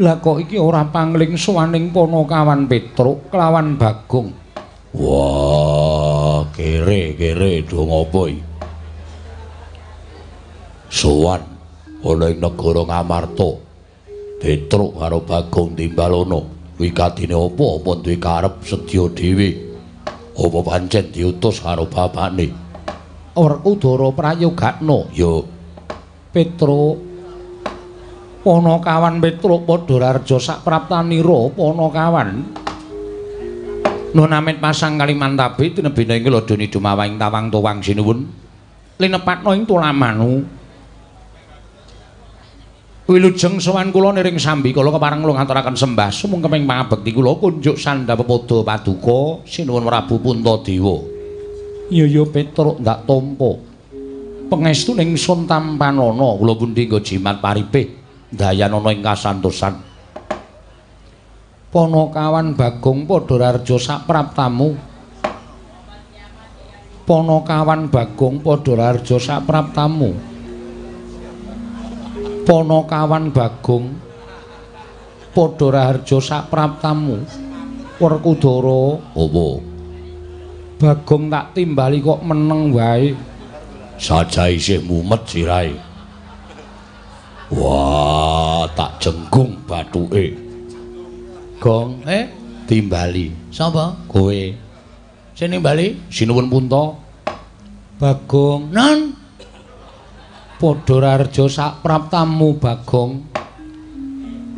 Lah kok iki ora pangling suwaning Ponokawan Petruk kelawan Bagong. Wah, kere kere do ngopo iki? Sowan ana ing negara Ngamarta. Petruk karo Bagong Timbalono. Kuwi kadine apa? Apa duwe karep sedya dhewe? Apa pancen diutus karo bapakne? Werkudara prayogakna. Yo, Petruk Ponokawan Petruk Padhararja sak praptanira Ponokawan. Nunamit pasang Kalimantabe tinebina ing ladoni dumawahing tawang tuwang sinuwun. Linepatna ing tulamanu. Wilujeng sowan kula niring sambi kula kepareng ngaturaken sembah sumung kemeng pangabekti kula kunjuk sanda pepodo paduka sinuwun Prabu Puntadewa. Iya ya Petruk ndak tampa. Pangestu ning sun tampanana kula pundi nggo jimat paripih dayanana ing kasantosan. Ponokawan Bagong Padhararja sak praptamu. Ponokawan Bagong Padhararja sak praptamu. Ponokawan Bagong Padhararja sak praptamu. Werkudara apa? Bagong tak timbali kok meneng wae. Saja isih mumet sirahe. Wah, tak jenggung bathuke. Gong, Eh, timbali. sapa? Kowe Sing nimbali sinuwun punta. Bagong. Nan, Padhararja sak praptamu Bagong.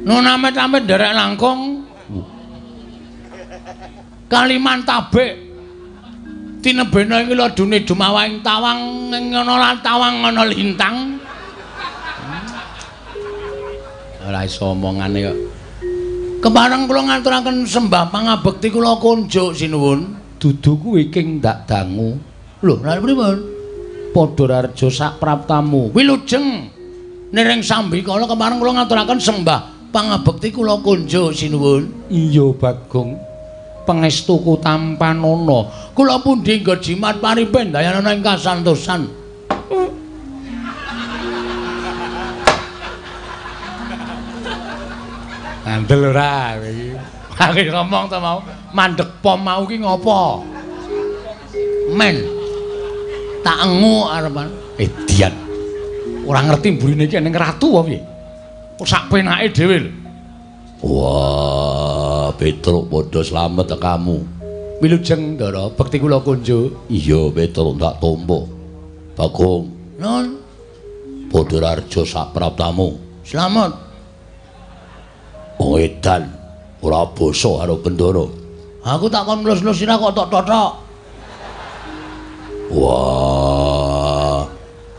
nun amit-amit derek langkung. Kalimantabe. Tinebena iki ladune dumawahing tawang ing ana lan tawang ana lintang. Ora iso omongane kok. Kepareng kula ngaturaken sembah pangabekti kula kunjuk sinuwun. Dudu kuwi king ndak dangu. Lho, lha pripun? Padhararja sak praptamu. Wilujeng niring sambi kala kepareng kula ngaturaken sembah pangabekti kula kunjuk sinuwun. Iya Bagong. Pangestuku tampanana. Kula pundi nggo jimat paripen dayanana ing kasantosan. Andel ora kowe iki. Aku ngomong ta mau, mandek pom mau ki ngopo? Men. Tak engu arepan. Edian. Ora ngerti mburine iki ning ratu apa piye? Kok sak penake dhewe lho. Wah, Petruk padha slamet kamu. Wilujeng Ndara, bekti kula kunjuk. Iya, Petruk tak tompo. Bagong. Non. Padhararja sak praptamu. Slamet. Wong edan ora basa karo bendara. Aku tak kon nglus-nglus sira kok tok-tok. Wah.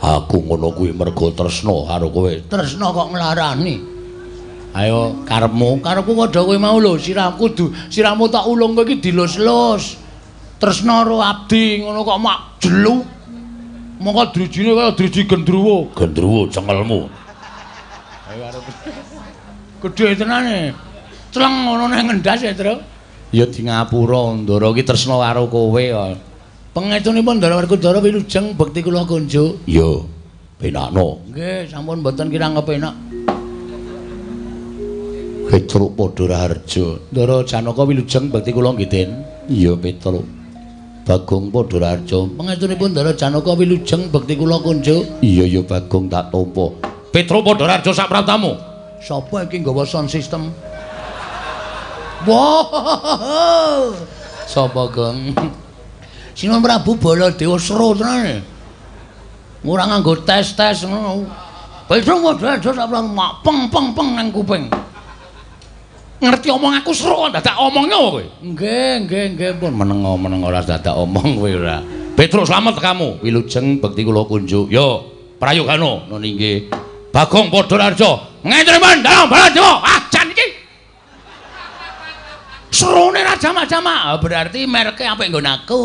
Aku ngono kuwi mergo tresna karo kowe. Tresna kok nglarani. Ayo karepmu, karepku padha kowe mau lho, siramku kudu siramu tak ulung kowe iki dilus-lus. Tresna karo abdi ngono kok mak jelu. Mongko drijine kaya driji gendruwo. Gendruwo cengelmu. Ayo arep. Gedhe tenane. Cleng ngono nang ngendas ya, Tru. Ya di ngapura Ndara iki tresna karo kowe kok. Pengetunipun Ndara Werkudara wilujeng bekti kula kunjuk. Iya, penakno. Nggih, sampun mboten kirang kepenak. Petruk Padhararja. Ndara Janaka wilujeng bekti kula ngiten. Iya, Petruk. Bagong Padhararja. Pengetunipun Ndara Janaka wilujeng bekti kula kunjuk. Iya ya Bagong tak tampa. Petruk Padhararja sak praptamu. Sapa iki nggawa sound system? Wow! Sapa, Gong? Sinuwun Prabu Baladewa sro tenane. Ora nganggo tes-tes ngono. Petruk Padhararja sak praptamu peng peng peng nang kuping. Ngerti omong aku sro dadak omongnya kowe? Nggih, nggih, nggih pun meneng-meneng ora dadak omong kowe ora. Petruk slamet kamu. Wilujeng bekti kula kunjuk. Yo, prayogano nun inggih. Bagong Padhararja. Ngenten men dalam Baladewa. Ah, jan iki. Serone ra jama-jama. Ah, Berarti mereke apik nggon aku.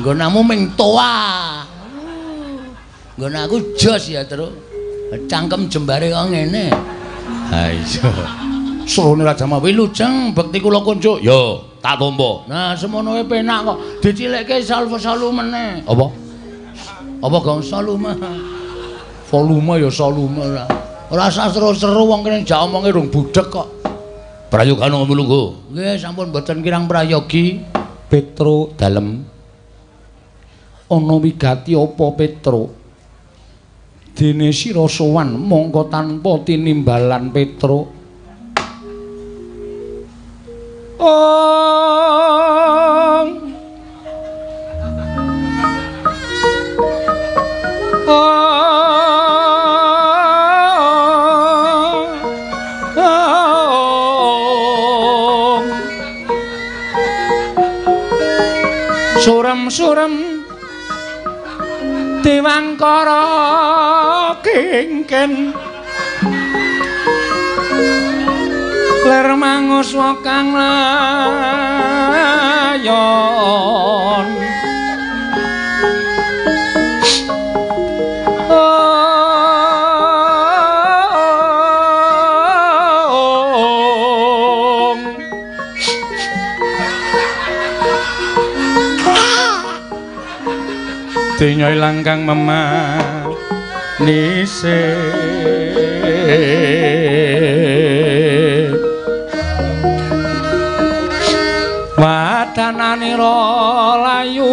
Nggonamu ming toa. Nggon aku jos ya, Tru. Cangkem jembare kok ngene. Ha iya. Serone Raja Mawi Wilujeng bekti kula kunjuk. Yo, tak tampa. Nah, semono wae penak kok. Dicilikke salvo salu meneh. Apa? Apa gong salu? Volume ya volume lah. Ora sastra seru wong kene jak omonge rung budhek kok. Prayogan ngono lho, Nggih, sampun mboten kirang prayogi. Petro dalem. Ana wigati apa Petro? Dene sira sowan mongko tanpa tinimbalan Petro. Oh. Surem-surem Dewangkara kengken. Ler mangus wakang layon Dinyo ilang kang memanise Wadananira layu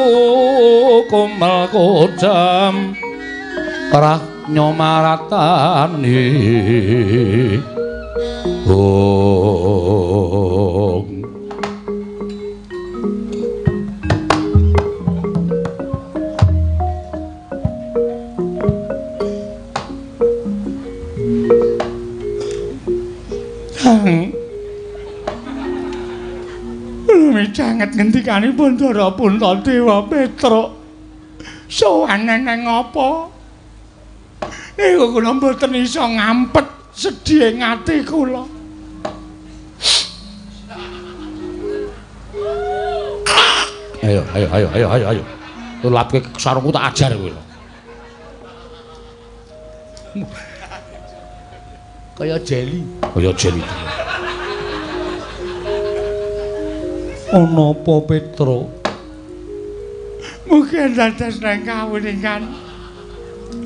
kumel kudem Rah nyomaratani Oh Ngendikane Bandara Puntadewa Petruk. Sowane nang apa? Iku kula mboten iso ngampet sedhiye ngati kula. Ayo, ayo, ayo, ayo, ayo, ayo. Tulapke sarungku tak ajar kowe. Kaya jeli. Kaya jeli. Ana apa Petro? Mugi dados nang kawuningan.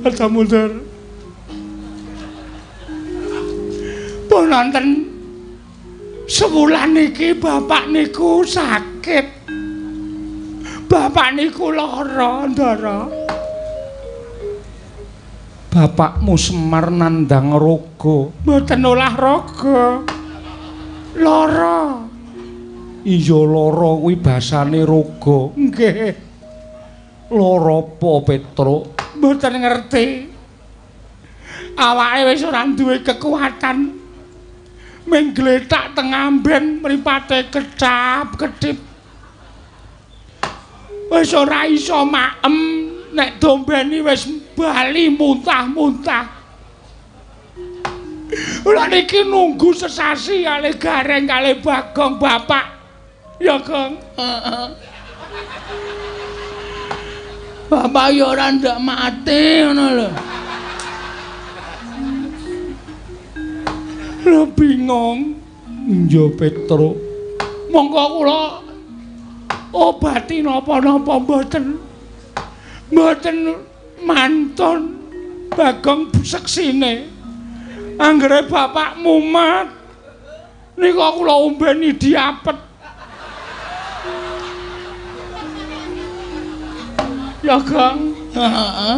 Ada mundur. Pun wonten sewulan iki bapak niku sakit. Bapak niku lara, Ndara. Bapakmu Semar nandang raga, mboten olah raga. Lara. Iya lara kuwi basane raga. Nggih. Lara apa, Petro? Mboten ngerti. Awake wis ora duwe kekuatan. Ming gletak teng amben mripate kecap kedip. Wis ora iso maem nek dombeni wis bali muntah-muntah. Ora niki nunggu sesasi kali gareng kali Bagong bapak. Ya, Gong. Bapak ya ora ndak mati ngono lho. Lho bingung. Iya Petro. Monggo kula obati napa-napa mboten. Mboten mantun Bagong seksine. Anggere bapak mumat. Nika kula ombeni diapet. Ya, Gong. Heeh.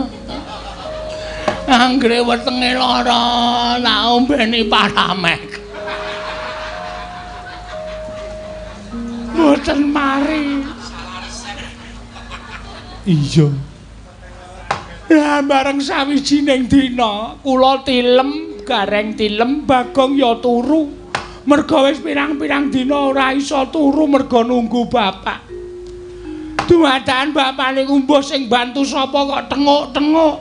Anggere wetenge lara, tak ombeni paramek. Mboten mari. Iya. Ya bareng sawijining dina kula tilem, gareng tilem Bagong ya turu. Merga wis pirang-pirang dina ora iso turu merga nunggu bapak. Dumadakan bapak niku mbuh sing bantu sapa kok tenguk-tenguk.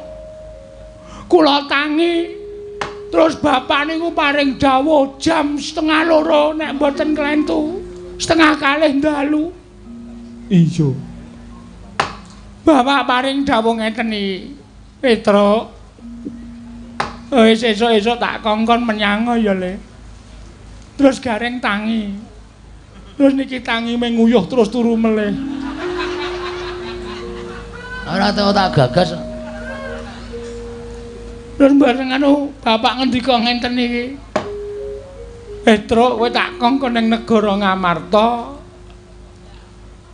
Kula tangi terus bapak niku paring dawuh jam setengah loro nek mboten klentu. Setengah kalih dalu. Iya. Bapak paring dawuh ngeten iki. Petro. Wis esuk-esuk tak kongkon menyang ya, Le. Terus gareng tangi. Terus niki tangi menguyuh terus turu meleh. Ora tau tak gagas. Terus bareng anu bapak ngendika ngenten iki. Petro kowe tak kongkon ning negara Ngamarta.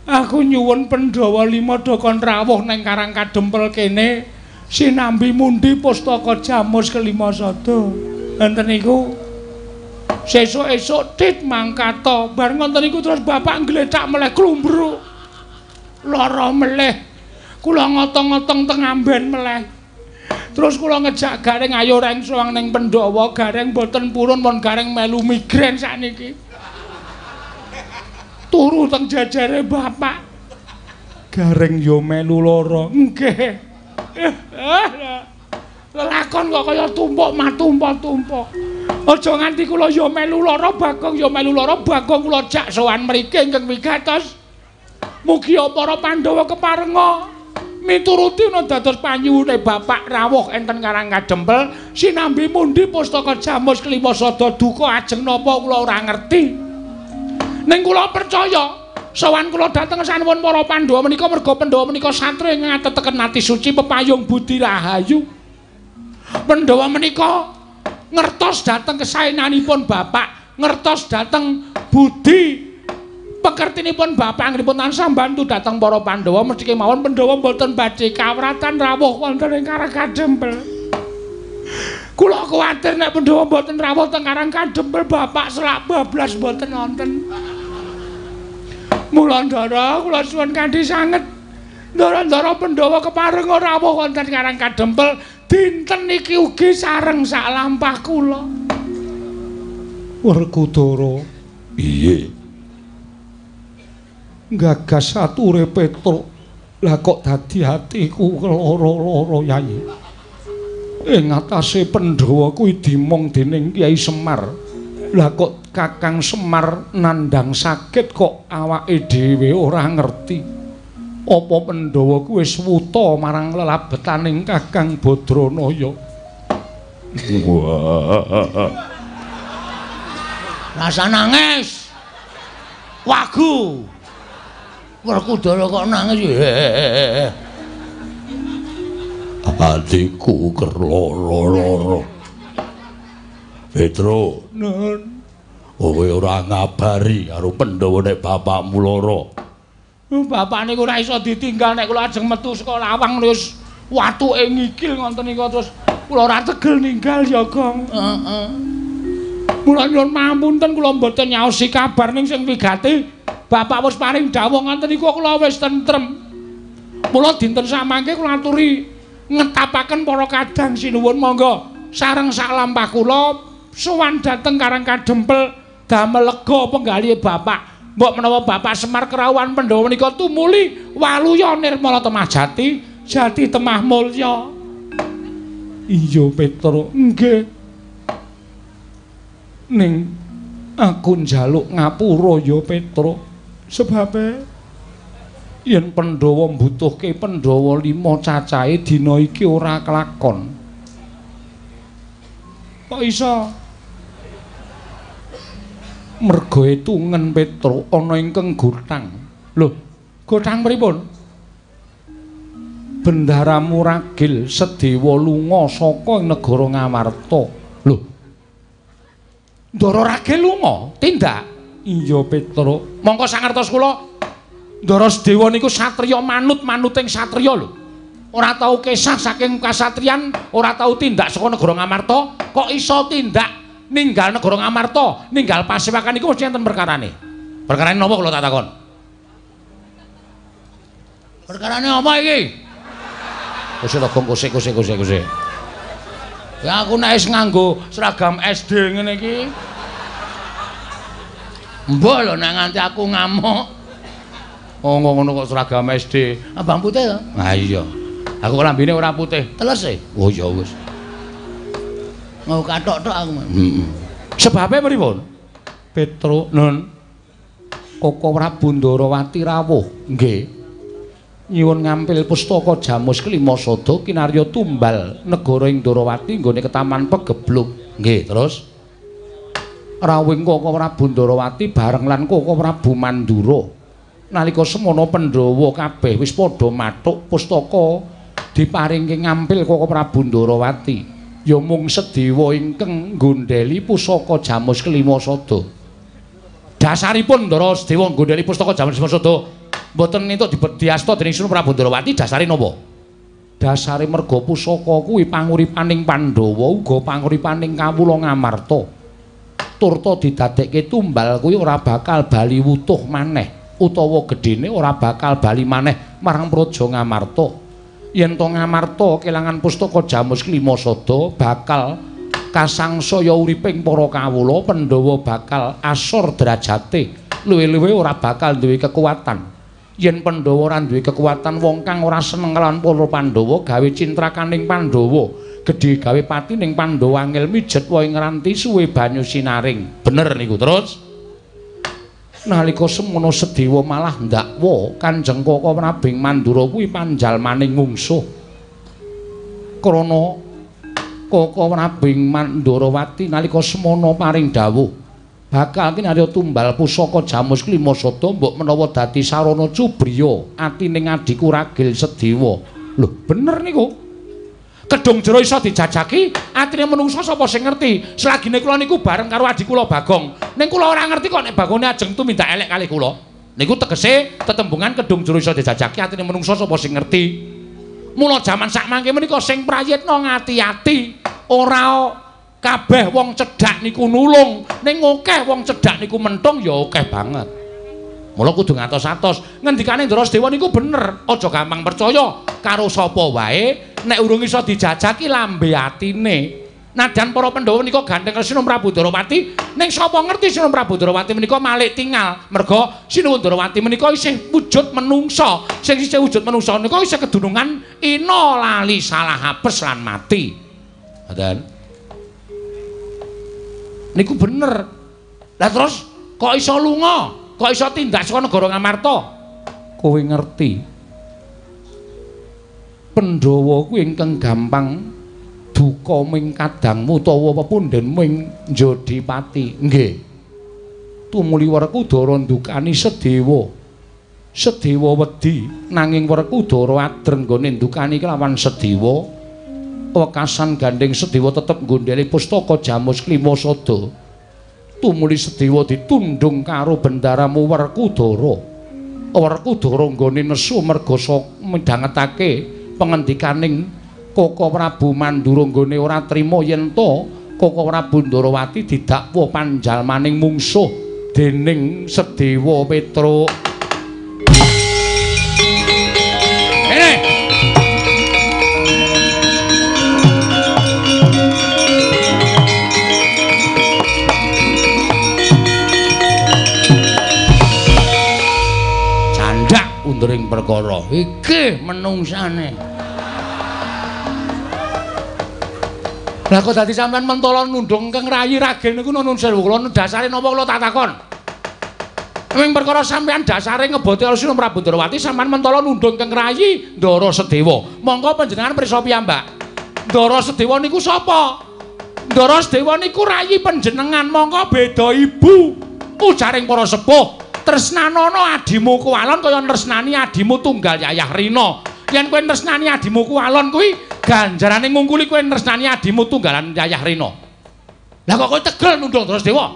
Aku nyuwun Pandhawa lima dokon rawuh ning Karang Kadempel kene sinambi mundi pustaka Jamus kelima sada. Enten niku sesuk-esuk tit mangkata. Bar ngoten niku terus bapak ngletak meleh klumbruk. Lara meleh. Kula ngotong-ngotong teng amben meleh. Terus kula ngejak gareng ayo reng suwang ning Pandhawa, gareng boten purun mon gareng melu migren sakniki. Turu teng jajare bapak. Gareng yo melu lara. Nggih. Lelakon kok kaya tumpuk matumpa-tumpa. Aja nganti kula yo melu lara, Bagong yo melu lara, Bagong kula jak sowan mriki ingkang wigatos. Mugi para Pandhawa keparenga mituruti ana dados panyuwune bapak rawuh enten Karang Kadempel sinambi mundi pustaka Jamus kelima sada duka ajeng napa kula ora ngerti. Ning kula percaya sawan kula dhateng sanuwun para Pandhawa menika merga Pandhawa menika satri ngateteken ati suci pepayung budi rahayu. Pandhawa menika ngertos dhateng kesaenanipun bapak ngertos dhateng budi pekertinipun bapak anggipun tansah bantu dhateng para Pandhawa mesti kemawon Pandhawa mboten badhe kawratan rawuh wonten ing Karang Kadempel. Kula kuwatir nek Pandhawa mboten rawuh teng Karang Kadempel bapak selak bablas mboten wonten. Mula ndara kula suwun kanthi sanget ndara-ndara Pandhawa keparenga rawuh wonten Karang Kadempel dinten iki ugi sareng sak lampah kula. Werkudara. Iye. Gagas ature Petro lah kok dadi atiku lara-lara Yayi ing atase Pandhawa kuwi dimong dening Kyai Semar. Lah kok Kakang Semar nandang sakit kok awake dhewe ora ngerti? Apa Pandhawa kuwi wis wuta marang lelabetaning Kakang Badranaya? Rasa nangis. Wagu. Werkudara kok nangis ya. Adikku kerloro-loro. Petro, Nun kowe ora ngabari karo Pandhawa nek bapakmu lara. Bapak niku ora iso ditinggal nek kula ajeng metu saka lawang terus watuke ngikil ngoten niku terus kula ora tegel ninggal ya, Gong. Heeh. Mula nyuwun pamunten kula mboten nyaosi kabar ning sing wigati. Bapak wis paring dawuh ngoten niku kula wis tentrem. Mula dinten samangke kula aturi ngetapaken para kadang sinuwun monggo sareng sak lampah kula sowan dhateng Karang Kadempel damel lega penggalih Bapak. Mbok menawa Bapak Semar Kerawan Pandhawa menika tumuli waluya nirmala temah jati, temah mulya. Iya, Petro. Nggih. ning aku njaluk ngapura ya Petra sebabe yen Pandhawa mbutuhke Pandhawa lima cacahe dina iki ora kelakon. Kok iso? Merga etungen Petra ana ingkang gotang. Lho gotang pripun? Bendara Muragil sedewa lunga saka negara Ngamarta. Lho Ndara Ragil lunga, tindak. Iya, Petra. Mongko sangertos kula Ndara Sedewa niku satriya manut-manuting satriya lho. Ora tau kesah saking kasatriyan, ora tau tindak saka negara Ngamarta, kok iso tindak ninggal negara Ngamarta, ninggal Pasewakan iku mesti enten perkarane. Perkarane napa kula tak takon? Perkarane apa iki? Kusik to, kusik kusik kusik kusik. Ya aku wis nganggo seragam SD ngene iki. Mbok lho nek nganti aku ngamuk. Oh ngono kok seragam SD. Abang putih to? Ha iya. Aku lambene ora putih, teles e. Oh ya wis. Mau kathok-tok aku. Heeh. Sebabe pripun? Petro Nun. Koko Prabu Ndarawati rawuh. Nggih. nyuwun ngampil pustaka Jamus kelima sada kinarya tumbal negara ing Ndarawati nggone ketaman pegebluk. Nggih, terus rawing Koko Prabu Ndarawati bareng lan Koko Prabu Mandura. Nalika semana Pandhawa kabeh wis padha matuk pustaka diparingke ngampil Koko Prabu Ndarawati. ya mung Sedewa ingkang nggondheli pusaka Jamus kelima sada. Dasaripun Ndara Sedewa nggondheli pusaka Jamus kelima sada mboten entuk dibediasta dening Sunan Prabu Ndrawati dasare napa? Dasare merga pusaka kuwi panguripaning Pandhawa uga panguripaning kawula Ngamarta. Turta didadekke tumbal kuwi ora bakal bali wutuh maneh. Utawa gedene ora bakal bali maneh marang Praja Ngamarta. yen to ngamarta kelangan pustaka jamus klima sada bakal kasangsaya uriping para kawula Pandhawa bakal asor derajate. Luwih-luwih ora bakal duwe kekuatan. Yen Pandhawa ora duwe kekuatan wong kang ora seneng kelawan para Pandhawa gawe cintrakaning Pandhawa gedhe gawe pati ning Pandhawa angel mijet wae ngranti suwe banyu sinaring bener niku terus nalika semono sedewa malah ndakwa Kanjeng Koko Prabing Mandura kuwi panjalmaning mungsuh. Krana Koko Prabing Mandurawati nalika semono paring dawuh bakal kinarya tumbal pusaka Jamus Klimasada mbok menawa dadi sarana cubriya atining adiku ragil sedewa. Lho, bener niku. Kedung jero iso dijajaki atine menungsa sapa sing ngerti? Selagine kula niku bareng karo adik kula Bagong. Ning kula ora ngerti kok nek Bagone ajeng tu minta elek kali kula. Niku tegese tetembungan kedung jero iso dijajaki atine menungsa sapa sing ngerti? Mula jaman sak mangke menika sing prayitna ngati-ati ora kabeh wong cedhak niku nulung. Ning akeh wong cedhak niku mentung ya akeh banget Mula kudu ngatos-atos. Ngendikane Dewa niku bener, aja gampang percaya karo sapa wae nek urung iso dijajaki lambe atine. Nadan para Pandhawa menika gandeng Sinuwun Prabu Darawati, ning sapa ngerti Sinuwun Prabu Darawati menika malik tinggal. Merga Sinuwun Darawati menika isih wujud menungsa. Sing isih wujud menungsa menika isih kedunungan ina lali salah apes lan mati. Ngoten. Niku bener. Lah terus kok iso lunga? Kok iso tindak saka negara Ngamarta? Kowe ngerti. Pandhawa kuwi ingkang gampang duka ming kadangmu utawa pepunden ming Jodipati. Nggih. Tumuli Werkudara ndukani Sedewa. Sedewa wedi nanging Werkudara adreng gone ndukani kelawan Sedewa. Wekasan gandeng Sedewa tetep nggondheli pustaka Jamus Klimasada. Tumuli sedewa ditundung karo bendaramu Werkudara. Werkudara nggone nesu merga midhangetake pengendikaning Koko Prabu Mandura nggone ora trima yen to Koko Prabu Ndarawati didakwa panjalmaning mungsuh dening Sedewa Petruk. Wondering perkara. Iki menungsane. Lah kok dadi sampean mentolo nundung keng rayi ragen niku nunun sewu kula dasare napa kula tak takon? Ming perkara sampean dasare ngeboti Rasulullah Prabu Ndrawati sampean mentolo nundung keng rayi Ndara Sedewa. Monggo panjenengan prisa piyambak. Ndara Sedewa niku sapa? Ndara Sedewa niku rayi panjenengan. Monggo beda ibu. Ujaring para sepuh tresnanono adimu kualon kaya tresnani adimu tunggal Yayah Rina. Yen kowe tresnani adimu kualon kuwi ganjarane ngungkuli kowe tresnani adimu tunggalan Yayah Rina. Lah kok kowe tegel nundung terus dewa?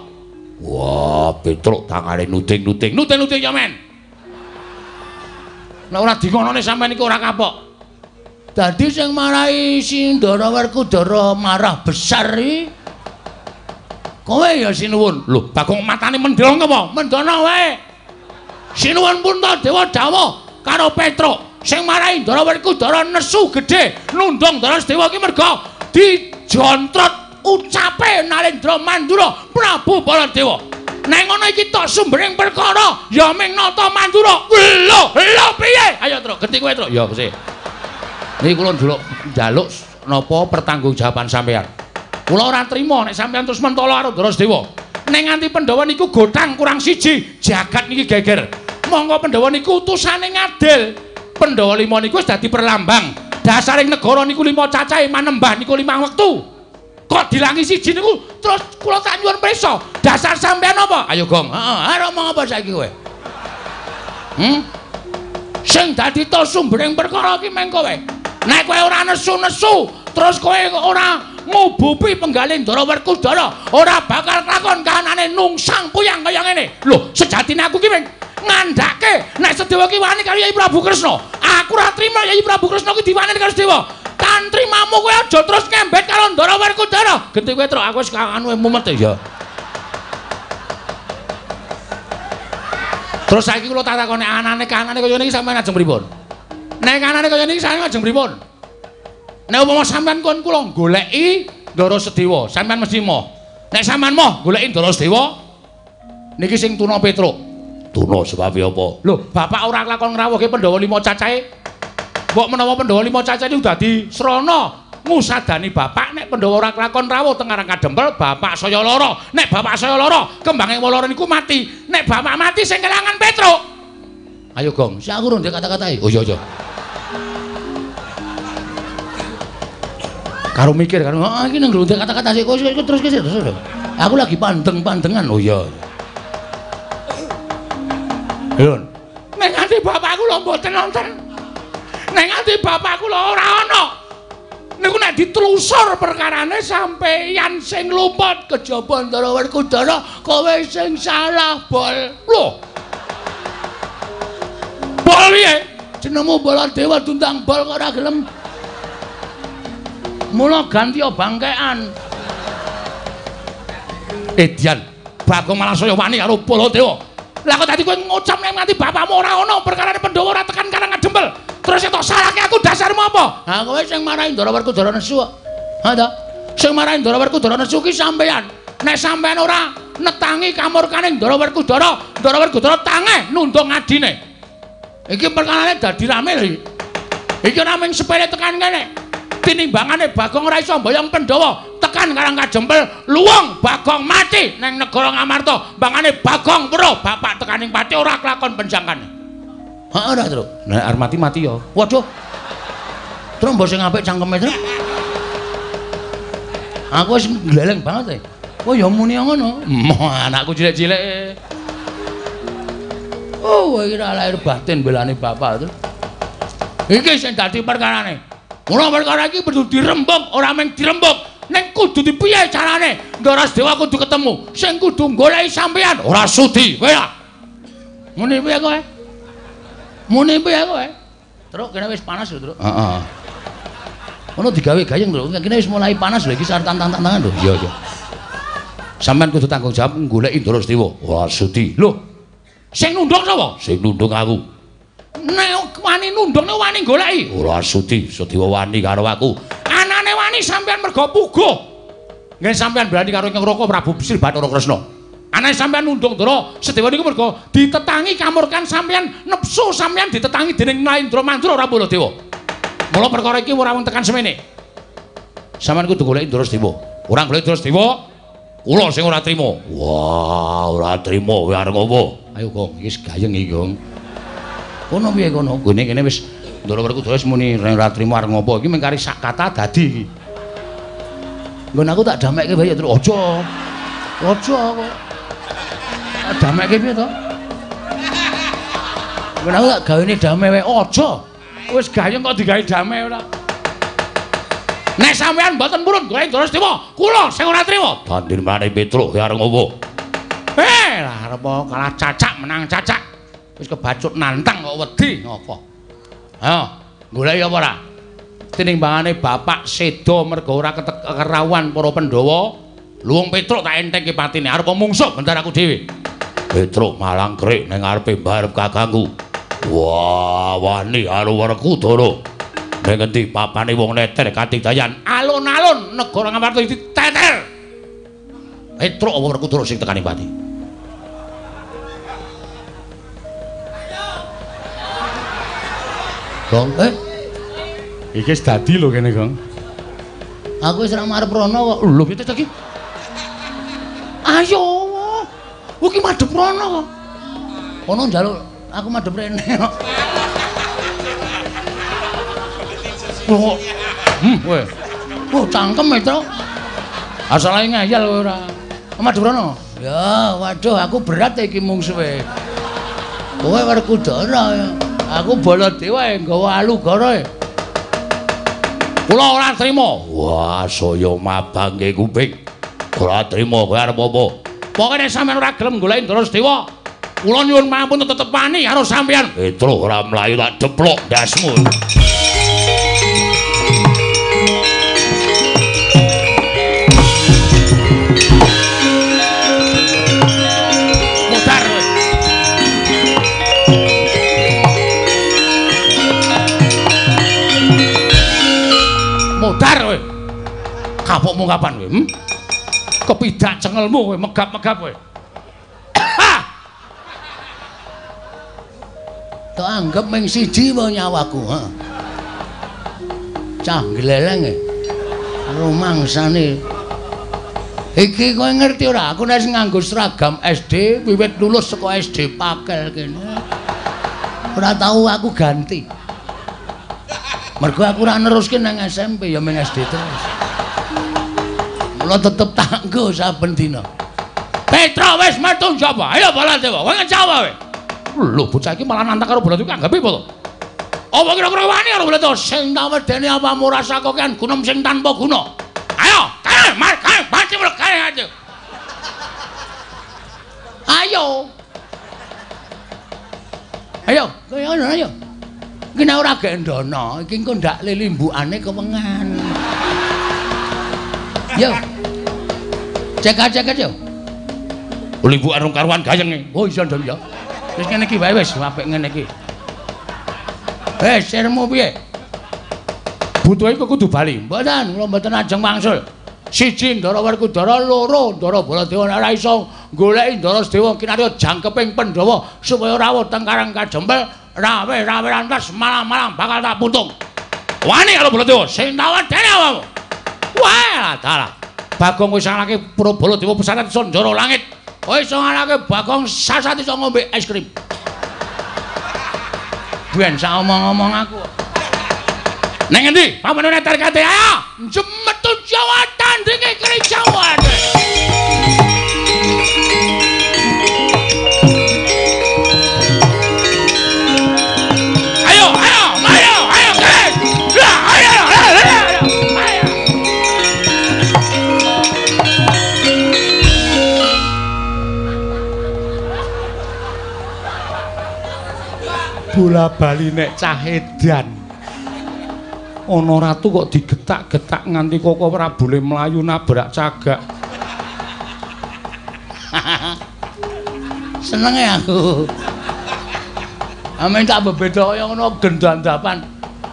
Wah, Petruk tangane nuting-nuting. Nuting-nuting ya, men. Lah ora dingonone sampean iki ora kapok. Dadi sing marahi Sindara Werkudara marah besar iki Kowe ya sinuwun. Lho, Bagong matane mendhong apa? Mendono wae. Sinuwun pun ta dewa dawuh karo Petruk sing marahi Ndara Werkudara nesu gedhe nundung Ndara Dewa ki merga dijontrot ucape Narendra Mandura Prabu Baladewa. Neng ngono iki tok sumbering perkara ya ming nata Mandura. Lho, lho piye? Ayo, Truk, gedhi kowe, Truk. Ya, Gusti. Niki kula njaluk njaluk napa pertanggungjawaban sampeyan. Kula ora trima nek sampeyan terus mentolo karo Drasdewa. Nek nganti Pandhawa niku godhang kurang siji, jagat niki geger. Monggo Pandhawa niku utusane ngadil. Pandhawa lima niku wis dadi perlambang. Dasaring negara niku lima cacahe manembah niku lima wektu. Kok dilangi siji niku terus kula tak nyuwun prisa. Dasar sampeyan apa? Ayo, Gong. Heeh, arep ngomong apa saiki kowe? Hmm? Sing dadi to sumbering perkara iki mengko kowe. Nek kowe ora nesu-nesu, terus kowe ora ngubupi penggalih Ndara Werkudara ora bakal kelakon kahanane nungsang puyang kaya ngene. Lho, sejatine aku ki ngandhake nek Sedewa ki wani karo Yai Prabu Kresna. Aku ora trima Yai Prabu Kresna ki diwani karo Sedewa. Tantri mamu kowe aja terus ngembet karo Ndara Werkudara. Genti kowe terus aku wis kanganu mumet ya. Terus saiki kula tak takoni anane kanane kaya niki sampeyan ajeng pripun? Nek kanane kaya niki sampeyan ajeng pripun? Nek umpama sampeyan kon kula goleki Ndara Sedewa, sampeyan mesti moh. Nek sampeyan moh goleki Ndara Sedewa, niki sing tuna Petruk. Tuna sebab apa? Lho, bapak ora kelakon ngrawuhke Pandhawa lima cacahe. Mbok menawa Pandhawa lima cacahe niku dadi srana ngusadani bapak nek Pandhawa ora kelakon rawuh teng Karang Kadempel, bapak saya lara. Nek bapak saya lara, kembange lara niku mati. Nek bapak mati sing kelangan Petruk. Ayo, Gong, sik aku rung kata-katai. Oh iya, iya. Karo mikir karo, ah iki nang ngruntik kata-kata sik kok terus terus terus. Aku lagi pandeng-pandengan. Oh iya. Lho. Nek nganti bapakku lho mboten nonton. Nek nganti bapakku lho ora ana. Niku nek ditelusur perkarane sampeyan sing lumput kejaba Ndara Werkudara, kowe sing salah, Bol. Lho. Bol piye? Jenengmu Baladewa Tuntang Bol kok ora gelem. Mula ganti bangkean. Edian, Bagong malah saya wani karo Baladewa. Lah kok dadi kowe ngucap nek nganti bapakmu ora ana perkarane Pandhawa ora tekan Karang Kadempel. Terus tok salahke aku dasarmu apa? Ha kowe sing marahi Ndara Werkudara nesu. Ha ta? Sing marahi Ndara Werkudara nesu ki sampean. Nek sampean ora netangi kamurkane Ndara Werkudara, Ndara Werkudara tangeh nundung adine. Iki perkarane dadi rame lho. Iki ora mung sepele tekan kene. Tinimbangane Bagong ora iso mboyong Pandhawa, tekan Karang Kadempel, luwung Bagong mati neng negara Ngamarta. Bangane Bagong weruh bapak tekaning pati ora kelakon penjangkane. Ha ora, Tru. Nek arep mati mati ya. Waduh. Tru mbok sing apik cangkeme, Tru. Aku wis gleleng banget e. Oh ya muni ngono. Anakku cilik-cilik. Oh, iki ora lahir batin belane bapak, Tru. Iki sing dadi perkarane. Mula perkara iki kudu dirembuk, ora mung dirembuk. Ning kudu dipiye carane? Ndara Dewa kudu ketemu. Sing kudu goleki sampean, ora sudi. Kowe. Muni piye kowe? Muni piye kowe? Truk kene wis panas lho, Truk. Heeh. Ono digawe gayeng lho, kene wis mulai panas lho iki sareng tantang-tantangan lho. Iya, iya. Sampeyan kudu tanggung jawab goleki Ndara Dewa. Ora sudi. Lho. Sing nunduk sapa? Sing nunduk aku. Nek wani nundung nek wani goleki. Ora sudi, Sedewa wani karo aku. Anane wani sampean mergo puguh. Nggih sampean berani karo Raka Prabu Sri Bathara Kresna. Anane sampean nundung Ndara Sedewa niku mergo ditetangi kamurkan sampean nepsu sampean ditetangi dening Naindra Mandra ora Baladewa. Mula perkara iki ora wong tekan semene. Sampeyan kudu goleki Ndara Sedewa. Ora goleki Ndara Sedewa, kula sing ora trima. Wah, ora trima kowe arep apa? Ayo, Gong, iki gayeng iki, Gong. Kono piye kono? Gone kene wis Ndara Werkudara wis muni ora trima arep ngopo iki mung kari sak kata dadi iki. Nggon aku tak damekke bae terus aja. Aja kok. Damekke piye to? Nggon aku tak gawene damai wae aja. Wis gayeng kok digawe damai ora. Nek sampean mboten purun golek Ndara Sedewa, kula sing ora trima. Bandir mrene Petruk ya arep ngopo? Eh, arep kalah cacak menang cacak. Wis kebacut nantang kok wedi ngopo. Ayo, golek apa ora? Tinimbangane bapak sedo mergo ora kerawuhan para Pandhawa, luwung Petruk tak entengke patine arep mungsuh bentar aku dhewe. Petruk malang krik ning ngarepe mbarep kakangku. Wah, wani karo Werkudara. Ning endi papane wong neter katidayan alun-alun negara Ngamarta diteter. Petruk apa Werkudara sing tekani pati? Gong, eh? Iki wis dadi lho kene, Gong. Aku wis ora marep rono kok. Lho, piye iki? Ayo. Iki madhep rono kok. Kono njaluk aku madhep rene kok. Oh. Hmm, kowe. Oh, cangkem itu. Asal ae ngayal kowe ora. Madhep rono. Ya, waduh aku berat iki mungsuhe. Kowe Werkudara ya. Aku Baladewa nggawa alugara. Kula ora trima. Wah, saya mabangke kuping. Ora trima kowe arep apa? Pokoke nek sampeyan ora gelem goleki Ndara Dewa, kula nyuwun mampun tetepani karo sampeyan. Petro ora mlayu tak deplok dasmu. Kapokmu kapan kowe? Hm? Kepidak cengelmu kowe megap-megap kowe. Tak anggap ming siji wae nyawaku, ha. Cah gleleng e. Rumangsane. Iki kowe ngerti ora? Aku nek nganggo seragam SD wiwit lulus saka SD Pakel kene. Ora tahu aku ganti. Mergo aku ora neruske nang SMP ya ming SD terus. Mula tetep tanggo saben dina. Petra wis metu njaba. Ayo Baladewa, kowe ngejawa kowe. Lho bocah iki malah nantang karo Baladewa anggape apa to? Apa kira-kira wani karo Baladewa? Sing tak medeni apa ora sakokean gunung sing tanpa guna. Ayo, kae, mar, kae, mati mulu kae aja. Ayo. Ayo, kaya ngono ayo. Iki nek ora gendono, iki engko ndak lilimbukane kewengan. Yo. Cek-cek yo. Limbu arung karuan gayenge. Oh iso ndang ya. Wis ngene iki wae wis apik ngene iki. Eh, sermu piye? Butuhe kok kudu bali. Mboten, kula mboten ajeng wangsul. Siji Ndara Werkudara, loro Ndara Baladewa nek ora iso goleki Ndara Sedewa kinarya jangkeping Pandhawa supaya rawuh teng Karang Kajempel, rawe-rawe lantas malang-malang bakal tak puntung. Wani karo Baladewa, sing tawon dene awakmu. Wah, dalah. Bagong wis ngalake Pura Baladewa pesantren Sondara Langit. Kowe iso ngalake Bagong sasat iso ngombe es krim. Ben sak omong-omong aku. Neng endi? Pamane netar kate ayo. Jemetu Jawa tandinge kericauan. Ayo, Bola bali nek cah edan. Ana ratu kok digetak-getak nganti koko ora boleh mlayu nabrak cagak. Seneng ya aku. Amin tak bebeda kaya ngono gendandapan.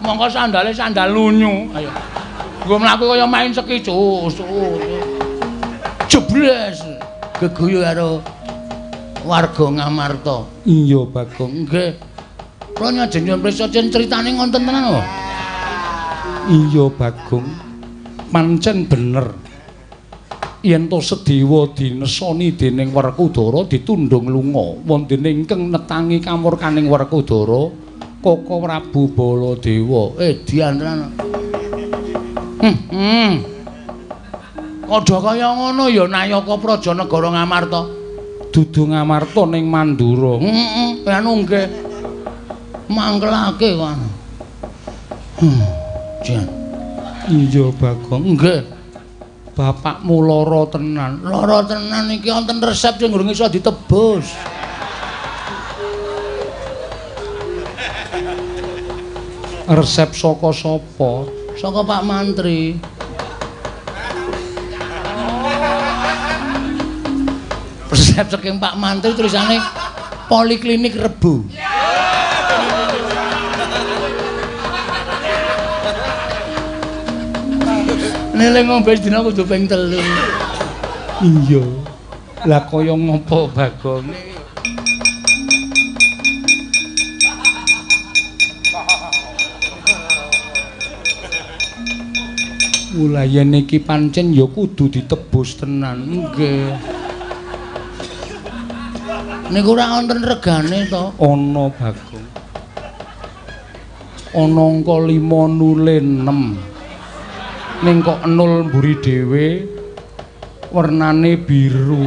Mongko sandale sandal lunyu. Ayo. Gua mlaku kaya main sekicus. Jebles. Geguyu karo warga Ngamarta. Iya, Bagong. Nggih. Kula nyajeng nyuwun prisa jen critane ngonten tenan kok. Iya Bagong. Pancen bener. Yen to Sedewa dinesoni dening Werkudara ditundung lunga wonten ingkang netangi kamurkaning Werkudara Koko Prabu Baladewa. Eh diantran. Hmm. hmm. Kodha kaya ngono ya Nayaka Praja Negara Ngamarta. Dudu Ngamarta ning Mandura. Heeh, anu nggih. Mangkelake kok. Hmm. Jan. Iya Bagong. Nggih. Bapakmu lara tenan. Lara tenan iki wonten resep sing durung iso ditebus. Resep saka sapa? Saka Pak Mantri. Resep saking Pak Mantri tulisane Poliklinik Rebu. Nele ngombe dina kudu ping telu. Iya. Lah kaya ngopo Bagong? Ulayen iki pancen ya kudu ditebus tenan. Nggih. Niku ora wonten regane to. Ana Bagong. Ana angka 5 nule 6. Ning kok nul mburi dhewe wernane biru.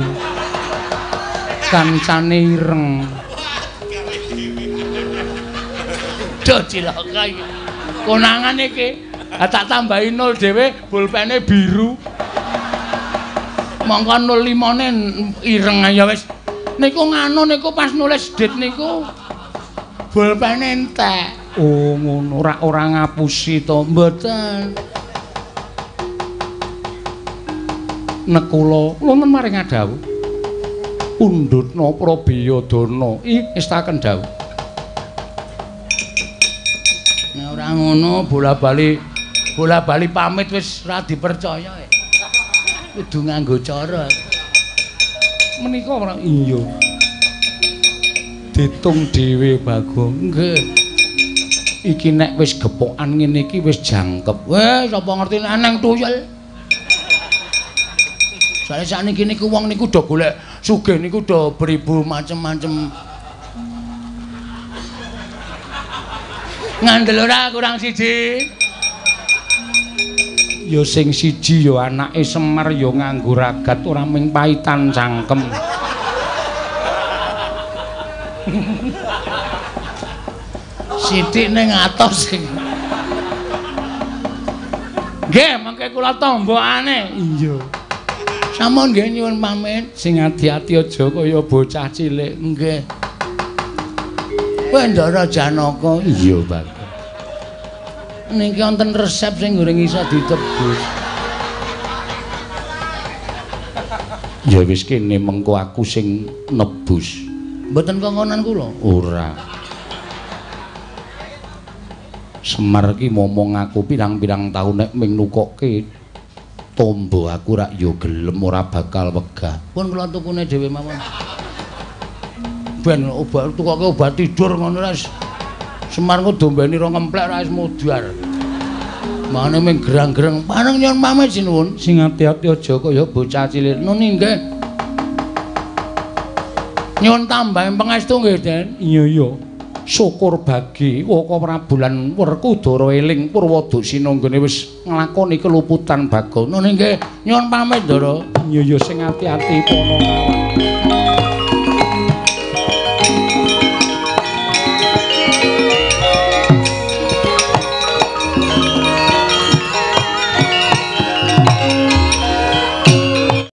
Kancane ireng. Do cilaka iki. Konangan iki. Tak tambahi nol dhewe pulpene biru. Mongko nol limane ireng ya wis. Niku nganu niku pas nulis dit niku pulpene entek. Oh ngono ora ora ngapusi to mboten. Nekula wonten maring adawuh. Undutna Prabiyadana istaken dawuh. Nek ora ngono bola-bali bola-bali pamit wis ora dipercaya. Eh. Kudu nganggo cara. Menika ora iya. Ditung dhewe Bagong. Nggih. Iki nek wis gepokan ngene iki wis jangkep. Wes sapa ngerti nek nang tuyul. Soale sakniki niku wong niku do golek sugih niku do beribu macem-macem. Ngandel ora kurang siji. Ya sing siji ya anake Semar ya nganggo ragat ora ming paitan cangkem. Sithik ning atos sing. Nggih, mangke kula tombokane. Iya. Sampun nggih nyuwun pamit. Sing ati-ati aja kaya bocah cilik. Nggih. Bendara Janaka. Iya, Pak. Niki wonten resep sing goreng iso ditebus. Ya wis kene mengko aku sing nebus. Mboten kongkonan kula. Ora. Semar ki momong aku pirang-pirang taun nek ming nukokke tombo aku rak yo gelem ora bakal wegah. Pun kula tukune dhewe mawon. Ben obat tukoke obat tidur ngono ras. Semar ku dombeni ro ngemplek ra wis mudhar. Mane ming gerang-gerang paneng nyon pamit sinuwun. Sing ati-ati aja kaya bocah cilik. Nuni nggih. Nyuwun tambahi pangestu nggih, Den. Iya, iya. Syukur bagi Waka Prabu lan Werkudara eling Purwadasina nggone wis nglakoni keluputan Bagong. Nuni nggih, nyuwun pamit, Ndara. Iya sing ati-ati kawan.